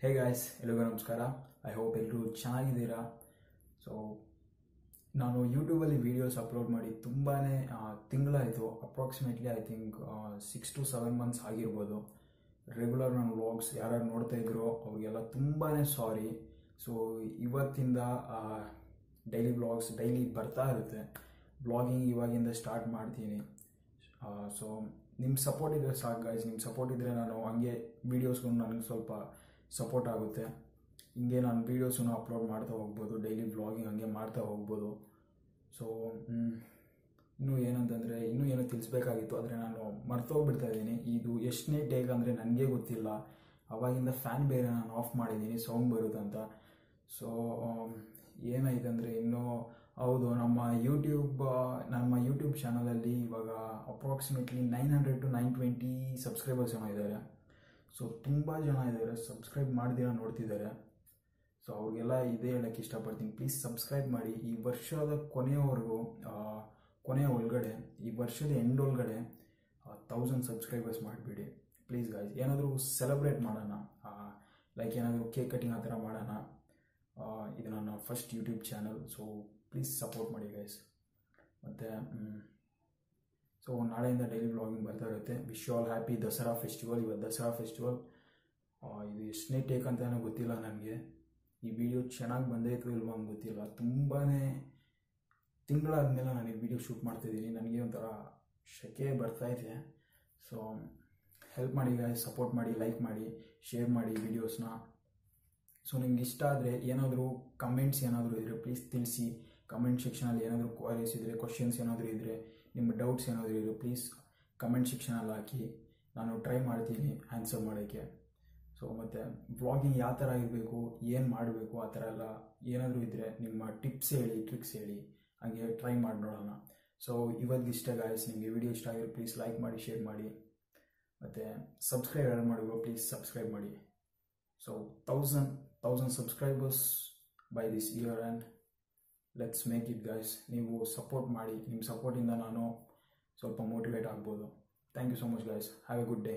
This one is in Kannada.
ಹೇ ಗಾಯ್ಸ್ ಎಲ್ರಿಗೂ ನಮಸ್ಕಾರ ಐ ಹೋಪ್ ಎಲ್ಲರೂ ಚೆನ್ನಾಗಿದ್ದೀರಾ? ಸೊ ನಾನು ಯೂಟ್ಯೂಬಲ್ಲಿ ವೀಡಿಯೋಸ್ ಅಪ್ಲೋಡ್ ಮಾಡಿ ತುಂಬಾ ತಿಂಗಳಾಯಿತು. Approximately I think six to seven months ಆಗಿರ್ಬೋದು. ರೆಗ್ಯುಲರ್ ನನ್ನ ವ್ಲಾಗ್ಸ್ ಯಾರ್ಯಾರು ನೋಡ್ತಾ ಇದ್ರು ಅವರಿಗೆಲ್ಲ ತುಂಬಾ ಸಾರಿ ಸೊ ಇವತ್ತಿಂದ ಡೈಲಿ ವ್ಲಾಗ್ಸ್ ಡೈಲಿ ಬರ್ತಾ ಇರುತ್ತೆ. ಬ್ಲಾಗಿಂಗ್ ಇವಾಗಿಂದ ಸ್ಟಾರ್ಟ್ ಮಾಡ್ತೀನಿ. ಸೊ ನಿಮ್ಮ ಸಪೋರ್ಟ್ ಇದ್ದರೆ ಸಾಕು ಗಾಯ್ಸ್ ನಿಮ್ಮ ಸಪೋರ್ಟ್ ಇದ್ದರೆ ನಾನು ಹಂಗೆ ವೀಡಿಯೋಸ್ಗೂ ನನಗೆ ಸ್ವಲ್ಪ ಸಪೋರ್ಟ್ ಆಗುತ್ತೆ. ಹಿಂಗೆ ನಾನು ವೀಡಿಯೋಸನ್ನು ಅಪ್ಲೋಡ್ ಮಾಡ್ತಾ ಹೋಗ್ಬೋದು ಡೈಲಿ ಬ್ಲಾಗಿಂಗ್ ಹಂಗೆ ಮಾಡ್ತಾ ಹೋಗ್ಬೋದು. ಸೊ ಇನ್ನೂ ಏನಂತಂದರೆ, ಇನ್ನೂ ಏನೋ ತಿಳಿಸ್ಬೇಕಾಗಿತ್ತು, ಆದರೆ ನಾನು ಮರ್ತೋಗ್ಬಿಡ್ತಾ ಇದ್ದೀನಿ. ಇದು ಎಷ್ಟನೇ ಟೇಕ್ ಅಂದರೆ ನನಗೆ ಗೊತ್ತಿಲ್ಲ. ಅವಾಗಿಂದ ಫ್ಯಾನ್ ಬೇರೆ ನಾನು ಆಫ್ ಮಾಡಿದ್ದೀನಿ ಸೌಂಡ್ ಬರುತ್ತಂತ ಸೊ ಏನಾಯ್ತು ಅಂದರೆ ಇನ್ನೂ, ಹೌದು, ನಮ್ಮ ಯೂಟ್ಯೂಬ್ ನಮ್ಮ ಯೂಟ್ಯೂಬ್ ಚಾನಲಲ್ಲಿ ಇವಾಗ approximately nine hundred to nine twenty subscribers ಏನೋ ಇದ್ದಾರೆ. ಸೊ ತುಂಬ ಜನ ಇದ್ದಾರೆ ಸಬ್ಸ್ಕ್ರೈಬ್ ಮಾಡ್ದಿರ ನೋಡ್ತಿದ್ದಾರೆ. ಸೊ ಅವ್ರಿಗೆಲ್ಲ ಇದೇ ಹೇಳೋಕ್ಕೆ ಇಷ್ಟಪಡ್ತೀನಿ. ಪ್ಲೀಸ್ ಸಬ್ಸ್ಕ್ರೈಬ್ ಮಾಡಿ. ಈ ವರ್ಷದ ಕೊನೆಯವರೆಗೂ ಕೊನೆಯ ಒಳಗಡೆ, ಈ ವರ್ಷದ ಎಂಡ್ ಒಳಗಡೆ ತೌಸಂಡ್ ಸಬ್ಸ್ಕ್ರೈಬರ್ಸ್ ಮಾಡಿಬಿಡಿ. ಪ್ಲೀಸ್ ಗಾಯ್ಸ್ ಏನಾದರೂ ಸೆಲೆಬ್ರೇಟ್ ಮಾಡೋಣ. ಲೈಕ್ ಏನಾದರೂ ಕೇಕ್ ಕಟಿಂಗ್ ಆ ಥರ ಮಾಡೋಣ. ಇದು ನನ್ನ first YouTube channel so please support ಮಾಡಿ ಗೈಸ್ ಮತ್ತು ಸೊ ನಾಳೆಯಿಂದ ಡೈಲಿ ವ್ಲಾಗಿಂಗ್ ಬರ್ತಾ ಇರುತ್ತೆ. Wish all happy Dasara festival ಇವತ್ತು ದಸರಾ ಫೆಸ್ಟಿವಲ್ ಇದು ಎಷ್ಟನೇ ಟೇಕ್ ಅಂತಲೂ ಗೊತ್ತಿಲ್ಲ ನನಗೆ. ಈ ವಿಡಿಯೋ ಚೆನ್ನಾಗಿ ಬಂದೈತು ಇಲ್ವಾ ಅಂತ ಗೊತ್ತಿಲ್ಲ. ತುಂಬಾ ತಿಂಗಳಾದ್ಮೇಲೆ ನಾನು ಈ ವಿಡಿಯೋ ಶೂಟ್ ಮಾಡ್ತಾಯಿದ್ದೀನಿ ನನಗೆ ಒಂಥರ ಶೆಕೆ ಬರ್ತಾಯಿದೆ ಸೊ ಹೆಲ್ಪ್ ಮಾಡಿ ಸಪೋರ್ಟ್ ಮಾಡಿ ಲೈಕ್ ಮಾಡಿ ಶೇರ್ ಮಾಡಿ ವಿಡಿಯೋಸ್ನ ಸೊ ನಿಮ್ಗೆ ಇಷ್ಟ ಆದರೆ ಏನಾದರೂ ಕಮೆಂಟ್ಸ್ ಏನಾದರೂ ಇದ್ದರೆ ಪ್ಲೀಸ್ ತಿಳಿಸಿ. ಕಮೆಂಟ್ ಸೆಕ್ಷನಲ್ಲಿ ಏನಾದರೂ ಕ್ವಾರೀಸ್ ಇದ್ದರೆ ಕ್ವಶನ್ಸ್ ಏನಾದರೂ ಇದ್ದರೆ ನಿಮ್ಮ ಡೌಟ್ಸ್ ಏನಾದರೂ ಇದ್ದರೆ ಪ್ಲೀಸ್ ಕಮೆಂಟ್ ಸೆಕ್ಷನಲ್ಲಿ ಹಾಕಿ. ನಾನು ಟ್ರೈ ಮಾಡ್ತೀನಿ ಆನ್ಸರ್ ಮಾಡೋಕ್ಕೆ. ಸೊ ಮತ್ತು ಬ್ಲಾಗಿಂಗ್ ಯಾವ ಥರ ಇರಬೇಕು, ಏನು ಮಾಡಬೇಕು ಆ ಥರ ಎಲ್ಲ ಏನಾದರೂ ಇದ್ದರೆ ನಿಮ್ಮ ಟಿಪ್ಸ್ ಹೇಳಿ ಟ್ರಿಕ್ಸ್ ಹೇಳಿ, ಹಾಗೆ ಟ್ರೈ ಮಾಡಿ ನೋಡೋಣ. ಸೊ ಇವತ್ತು ಇಷ್ಟ ಗಾಯ್ಸ್ ನಿಮಗೆ ವಿಡಿಯೋ ಇಷ್ಟ ಆಗಿರೋ ಪ್ಲೀಸ್ ಲೈಕ್ ಮಾಡಿ ಶೇರ್ ಮಾಡಿ. ಮತ್ತು ಸಬ್ಸ್ಕ್ರೈಬ್ ಯಾರು ಮಾಡಿದ್ರು ಪ್ಲೀಸ್ ಸಬ್ಸ್ಕ್ರೈಬ್ ಮಾಡಿ. So thousand thousand subscribers by this year and let's make it guys ನೀವು ಸಪೋರ್ಟ್ ಮಾಡಿ ನಿಮ್ಮ ಸಪೋರ್ಟಿಂದ ನಾನು ಸ್ವಲ್ಪ ಮೋಟಿವೇಟ್ ಆಗ್ಬೋದು. Thank you so much guys have a good day